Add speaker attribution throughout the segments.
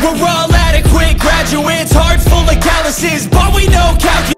Speaker 1: We're all adequate graduates, heart full of calluses, but we know calculus.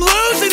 Speaker 1: I'm losing